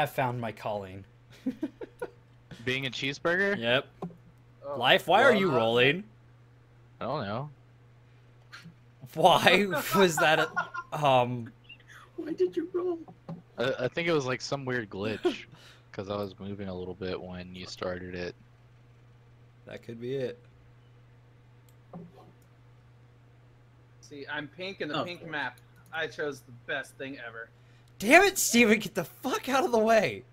have found my calling. Being a cheeseburger? Yep. Oh, Life, why are you uh, rolling? I don't know. Why was that a, um Why did you roll? I, I think it was like some weird glitch because I was moving a little bit when you started it. that could be it. See, I'm pink in the Oh. pink map. I chose the best thing ever. Damn it, Steven, get the fuck out of the way.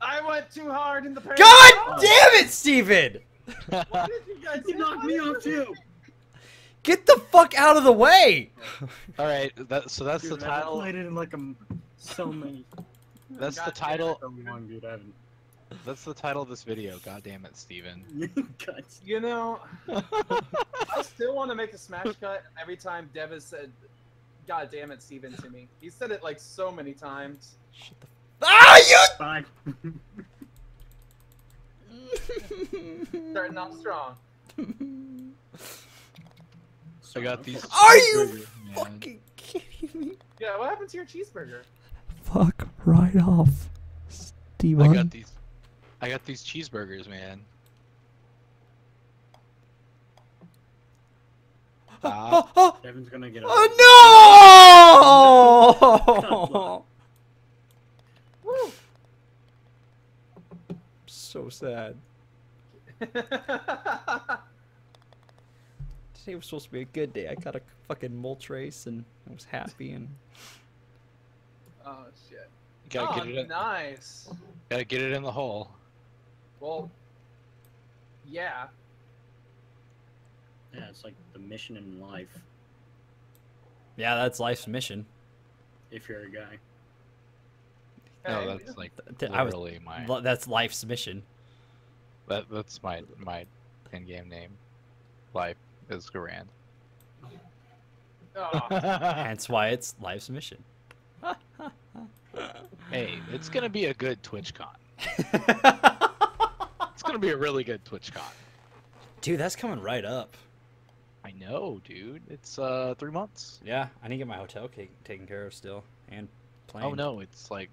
I went too hard in the parry. God Oh, damn it, Steven! Why did you guys You say knocked me off too. Get the fuck out of the way! All right, that, so that's Dude, the I haven't played it in like a m so many. That's the God damn title. Long, dude. I. That's the title of this video. God damn it, Steven. You know, I still want to make a smash cut every time Devis said, God damn it, Steven, to me. He said it like so many times. Shut the Ah, you! Fine. Starting off strong. I got these. Are you cheeseburgers, man. fucking kidding me? Yeah, what happened to your cheeseburger? Fuck right off, Steven. I got these. I got these cheeseburgers, man. Stop. Oh, oh, Devin's gonna get. oh no! Woo! so sad. Today was supposed to be a good day. I got a fucking mulch race and I was happy and oh, shit. Gotta oh, get ah, it. In, nice. Gotta get it in the hole. Well, yeah. Yeah, it's like the mission in life. yeah, that's life's mission. If you're a guy. No, that's like Th- I was- my. That's life's mission. That that's my my in-game name. Life is Garand. oh, ah. Hence why it's life's mission. hey, it's gonna be a good TwitchCon. It's gonna be a really good TwitchCon. Dude, that's coming right up. I know, dude. It's uh three months. Yeah, I need to get my hotel ca- taken care of still and plane. Oh no, it's like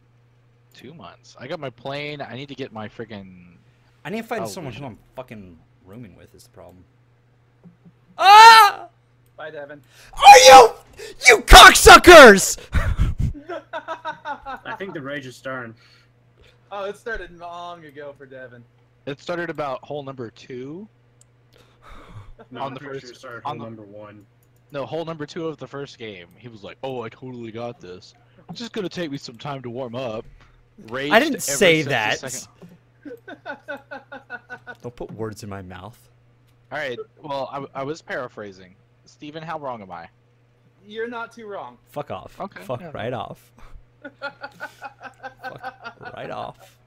two months. I got my plane. I need to get my freaking. I need to find Oh, someone who. I'm fucking rooming with is the problem. Ah! bye, Devin. Are you you cocksuckers? I think the rage is starting. oh, it started long ago for Devin. It started about hole number two. No, On I'm the first- sure started on the- number one. No, hole number two of the first game. He was like, "Oh, I totally got this. It's just gonna take me some time to warm up." Raged I didn't say that. second- Don't put words in my mouth. All right. Well, I, I was paraphrasing. Steven, how wrong am I? You're not too wrong. Fuck off. Okay, Fuck yeah. right off. Fuck right off.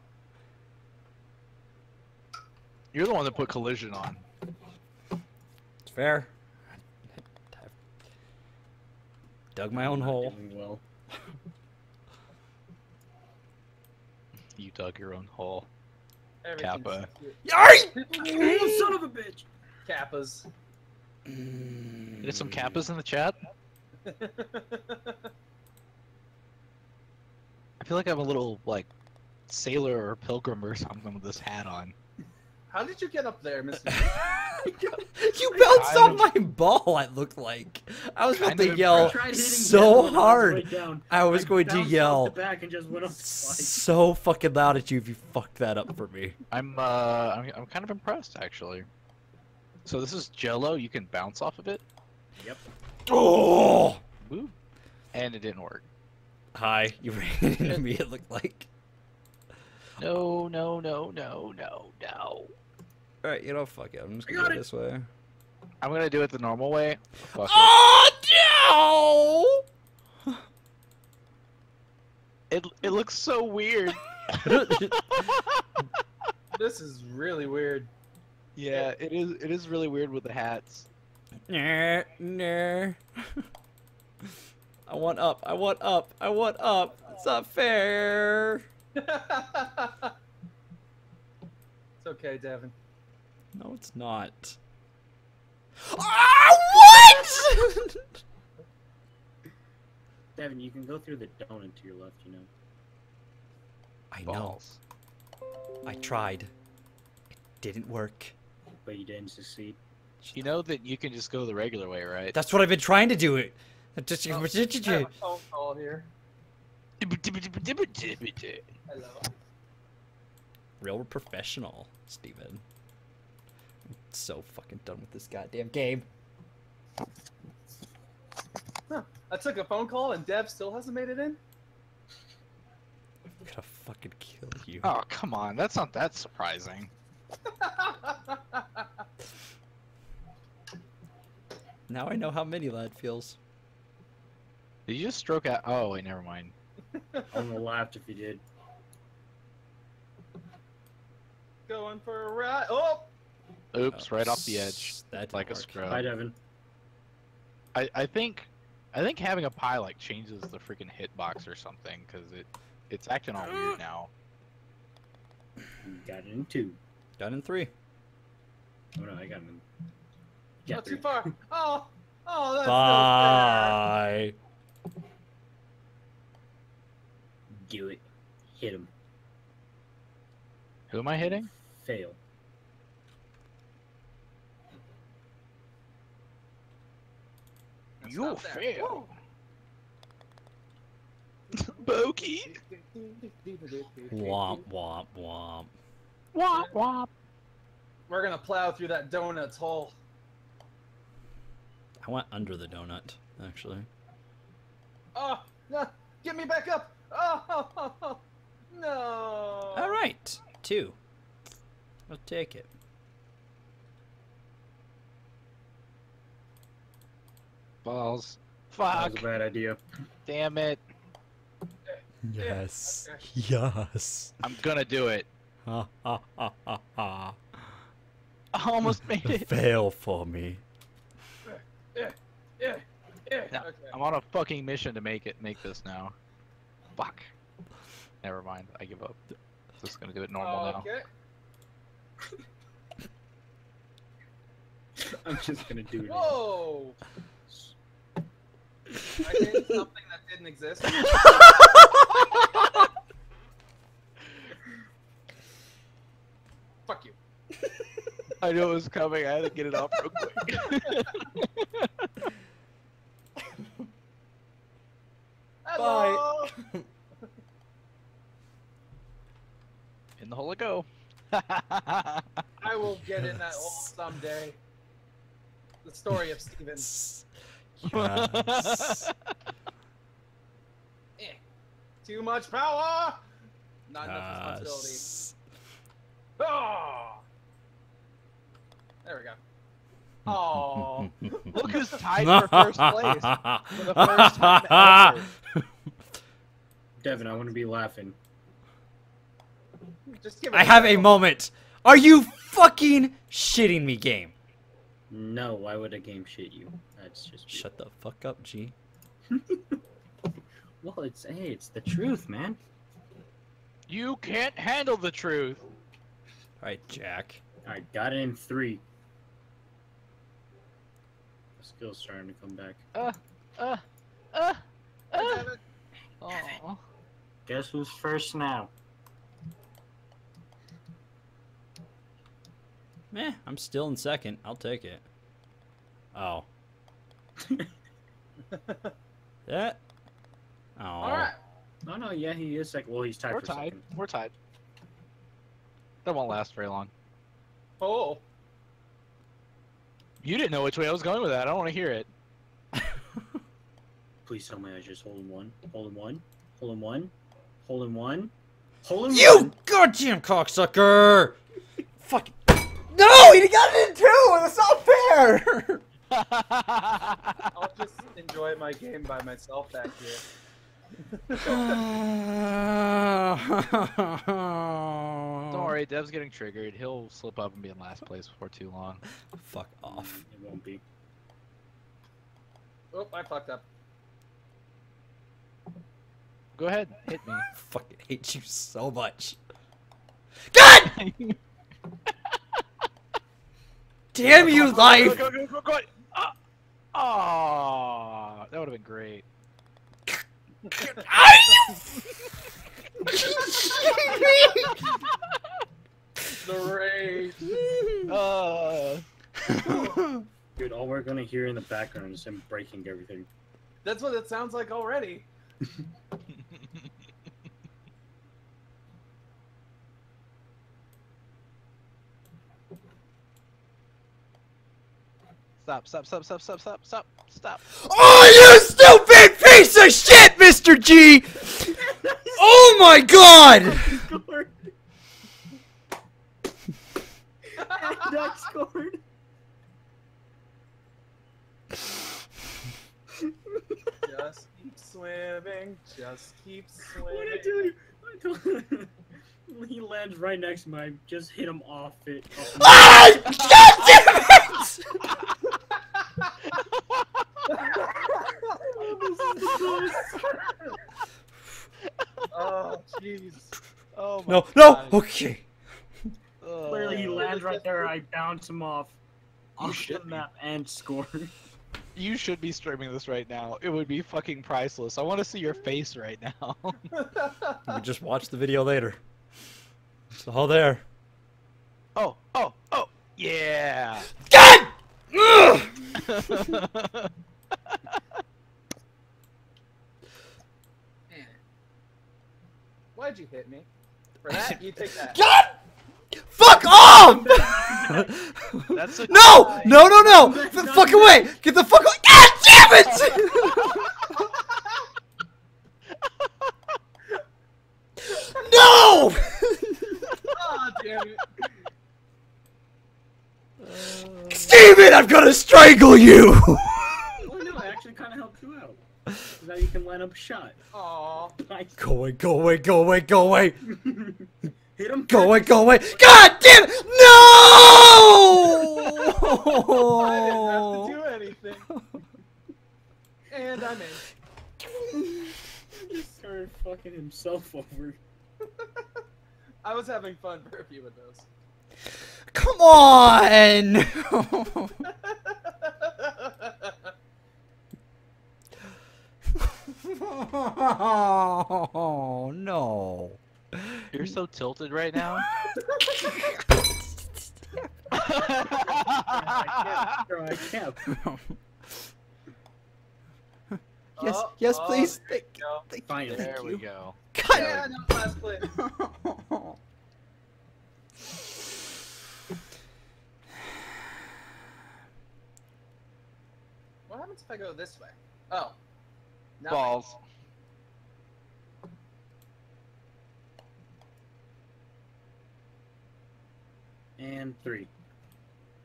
You're the one that put collision on. It's fair. I've dug my own hole. well. You dug your own hole. Everything's- Kappa. Oh, son of a bitch! Kappas. There's some kappas in the chat. I feel like I'm a little like sailor or pilgrim or something with this hat on. How did you get up there, Mr. you bounced off my ball. It looked like I was about to yell I tried hitting so down on the way hard. I was I going to yell back and just went off so fucking loud at you if you fucked that up for me. I'm uh I'm, I'm kind of impressed actually. So this is Jello. You can bounce off of it. Yep. Oh! Woo. And it didn't work. Hi, you ran into me. It looked like. No, no, no, no, no, no. All right, you know, fuck it. I'm just gonna got go it. this way. I'm gonna do it the normal way. Fuck Oh it. it it looks so weird. This is really weird. yeah, it is. It is really weird with the hats. Nah, nah. I want up. I want up. I want up. It's not fair. it's okay, Devin. No, it's not. Ah, what? Devin, you can go through the donut to your left, you know. I know. Balls. I tried. It didn't work. But you didn't succeed. You know that you can just go the regular way, right? That's what I've been trying to do. It. Just, Oh, I have a phone call here. Hello. Real professional, Steven. I'm so fucking done with this goddamn game. I took a phone call and Dev still hasn't made it in. I'm gonna fucking kill you. Oh, come on. That's not that surprising. Now I know how Mini Ladd feels. Did you just stroke out? Oh, wait, never mind. I wouldn't have laughed if you did. Going for a ride. Oh, Oops, uh, right off the edge. That Like a work. scrub. Hi, Devin. I, I think I think having a pie like changes the freaking hitbox or something because it it's acting all weird now. Got it in two. Done in three. Oh no, I got it in. Yeah, not three. too far. Oh, oh, that's not fair. Bye. Do it. Hit him. Who am I hitting? Fail. That's You not fair. fail. Bogey. Womp womp womp. Womp womp. We're gonna plow through that donut's hole. I went under the donut, actually. Oh, no, get me back up. Oh, no. All right, two. I'll take it. Balls. Fuck. That was a bad idea. Damn it. Yes. Yes. I'm gonna do it. Ha ha ha ha ha. I almost made it. Fail for me. Yeah, yeah. No, Okay. I'm on a fucking mission to make it make this now. Fuck. Never mind. I give up. Just gonna do it normal now. okay. I'm just gonna do it. Whoa. I did something that didn't exist. Fuck you. I knew it was coming. I had to get it off real quick. Hello. In the hole it go. I will get in that hole someday. The story of Steven. Yes. Eh. Too much power. Not enough responsibility. Oh! There we go. Oh. Look who's tied for first place. For the first time ever. Devin, I want to be laughing. Just give it I have a moment. Are you fucking shitting me, game? No, why would a game shit you? That's just. weird. Shut the fuck up, G. Well, it's hey, it's the truth, man. You can't handle the truth. Alright, Jack. All right, got it in three. The skill's starting to come back. Uh, uh, uh, Hey, uh. Devin. Aw. Guess who's first now? Meh, I'm still in second. I'll take it. Oh. That? Oh. All right. No, no, yeah, he is second. Well, he's tied We're for tied. second. We're tied. That won't last very long. Oh. You didn't know which way I was going with that. I don't want to hear it. Please tell me I just holding one, holding one, holding one, holding one, hold in You one. goddamn cocksucker! Fuck. Oh, no, he got it in two. That's not fair. I'll just enjoy my game by myself back here. Don't Don't worry, Dev's getting triggered. He'll slip up and be in last place before too long. Fuck off. It won't be. Oh, I fucked up. Go ahead, hit me. Fucking hate you so much. God damn you, life! Go, go, go, go, go. Ah! That would have been great. Are you? The rage. Uh, Dude, all we're gonna hear in the background is him breaking everything. That's what it sounds like already. stop, stop, stop, stop, stop, stop, stop, stop. oh, you stupid piece of shit, Mr. G! Oh my god! scored. and Duck scored. Just keep swimming. Just keep What swimming. I do? I don't- he lands right next to me. Just hit him off it. Off the- Ah! God damn it! Oh, jeez. Oh my No, no, God. okay. Literally, he Uh, lands right there. I bounce him off. You Off should the be. map and score. You should be streaming this right now. It would be fucking priceless. I want to see your face right now. We just watch the video later. It's all there. oh, oh, oh, yeah. God! Ugh! Why'd you hit me? For that, you take that. God! Fuck off! No! No, no, no! F- fuck away! Get the fuck away! Ah, God damn it! no! Oh, damn it. Steven, I'm gonna strangle you! Oh no, I actually kind of helped you out. Now you can line up a shot. Aw. Nice. go away, go away, go away, go away! Hit him. Go away, go away! God damn it! No! I didn't have to do anything. And I'm in. He just started fucking himself over. I was having fun for a few of those. Come on! oh no. You're so tilted right now. I can't. Bro, I can't. yes, Oh, yes, oh, please. there you Thank, go. thank you, Finally. thank there we go. God. Yeah, no, last play. happens if I go this way? Oh. Nothing. Balls. And three.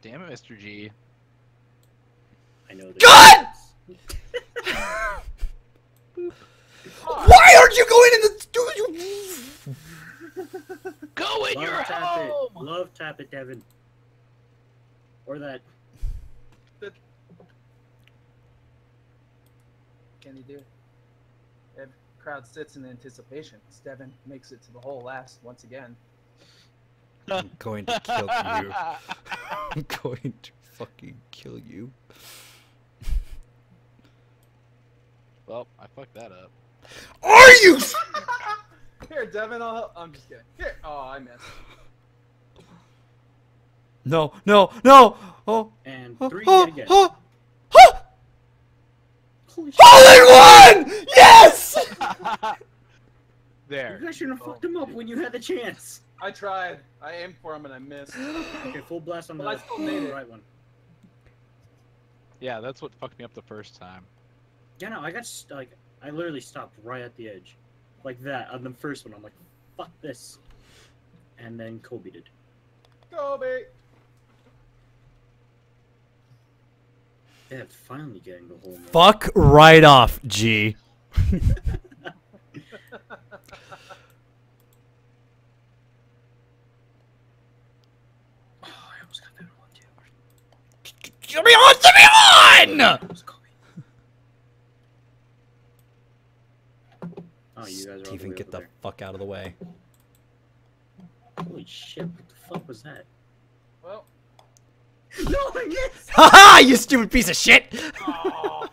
Damn it, Mr. G. I know. the God! Why aren't you going in the studio? Go in Love your tap home. it. Love tap it, Devin. Or that. Can you do? The crowd sits in anticipation. Steven makes it to the whole last once again. I'm going to kill you. I'm going to fucking kill you. well, I fucked that up. Are you? Here, Devin, I'll help. I'm just kidding. Here. Oh, I missed. No, no, no. Oh, And three oh, yet again. oh, oh. Holy. All in one! Yes! there. You guys shouldn't have fucked him up when you had the chance. I tried. I aimed for him and I missed. Okay, full blast on the I still made it. right one. Yeah, that's what fucked me up the first time. Yeah, no, I got st- like I literally stopped right at the edge, like that on the first one. I'm like, fuck this, and then Kobe did. Kobe. Dev finally getting the whole. Fuck right off, G. Oh, I almost got that one too. Give me on, give me on! It. Oh, you guys the get the there. fuck out of the way. Holy shit! What the fuck was that? Well. no, I missed. Haha, you stupid piece of shit! Aw.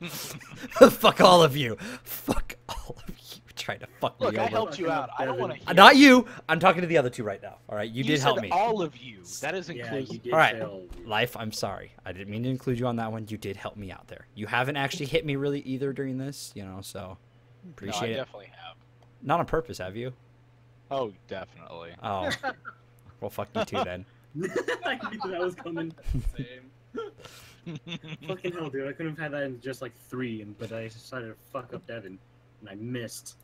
Fuck all of you. Fuck all of you. trying to fuck Look, me I over. helped you out. I don't want to Uh, hear. Not you. I'm talking to the other two right now. All right, you, did said help me. All of you. That is Yeah, inclusive. you All right. fail. Life, I'm sorry. I didn't mean to include you on that one. You did help me out there. You haven't actually hit me really either during this, you know, so no, I appreciate it. definitely have. Not on purpose, have you? Oh, definitely. Oh. well, fuck you too then. I knew that was coming. Same. Fucking hell, dude. I couldn't have had that in just like three, but I decided to fuck up Devin, and I missed.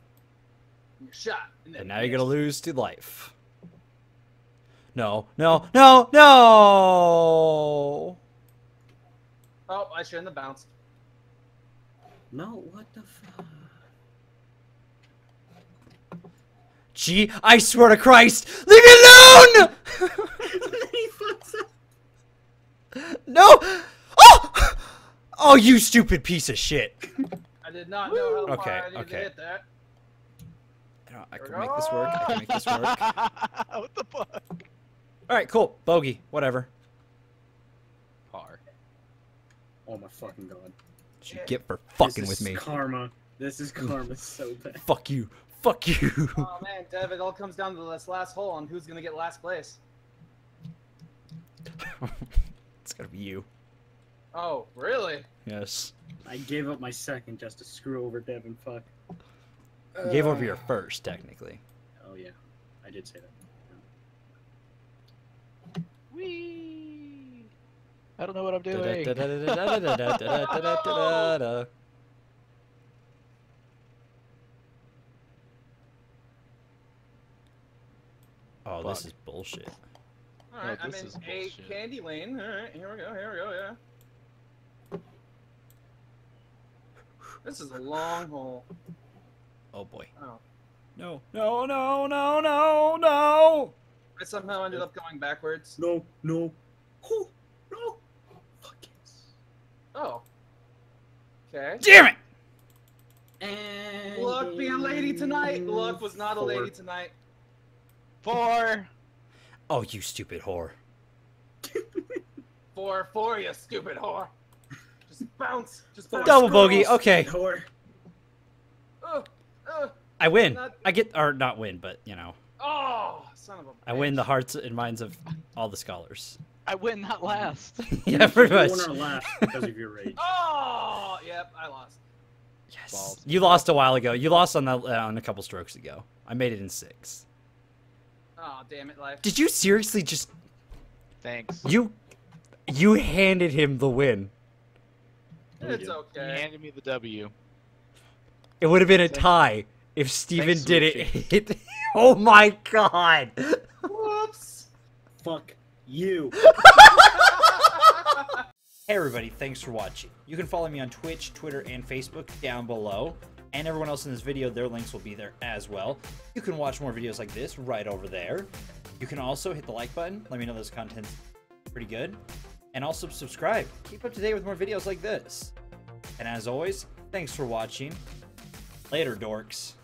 You shot. And, And then now you're gonna lose to life. No, no, no, no! Oh, I shouldn't have bounced. No, what the fuck? Gee, I swear to Christ, leave me alone! he fucks up. no! Oh! Oh, you stupid piece of shit. I did not know how Okay, far I needed okay. to hit that. I can make this work. I can make this work. what the fuck? All right, cool. Bogey, whatever. Par. Oh my fucking god. What you get for fucking this with is me? Karma. This is karma so bad. Fuck you. Fuck you. Oh man, Dev, it all comes down to this last hole on who's gonna get last place. it's gonna be you. Oh, really? Yes. I gave up my second just to screw over Dev and Fuck. You gave over your first, technically. Oh yeah, I did say that. Whee! I don't know what I'm doing. Oh, this is bullshit. Alright, no, I'm in a candy lane. Alright, here we go, here we go, yeah. This is a long hole. Oh boy. Oh. No, no, no, no, no, no! I somehow ended up going backwards. No, no. Oh, no! Fuck yes. Oh. Okay. Damn it! And Look, be a lady tonight! Look was not a lady tonight. Four. Oh, you stupid whore. Four, four, you stupid whore. Just bounce. Just bounce. Double bogey, okay. Whore. Ugh, ugh. I win. Not- I get, or not win, but, you know. Oh, son of a. I win the hearts and minds of all the scholars. I win, not last. yeah, pretty You much. won our last because of your rage. Oh, yep, I lost. Yes. Balls. You lost a while ago. You lost on, the, uh, on a couple strokes ago. I made it in six. Oh, damn it, life. Did you seriously just Thanks. you you handed him the win? It's You okay. handed me the W. It would have been a tie if Steven Thanks, did it. Hit- oh my god. Whoops. Fuck you. Hey everybody, thanks for watching. You can follow me on Twitch, Twitter, and Facebook down below. And everyone else in this video, their links will be there as well. You can watch more videos like this right over there. You can also hit the like button. Let me know this content's pretty good. And also subscribe. Keep up to date with more videos like this. And as always, thanks for watching. Later, dorks.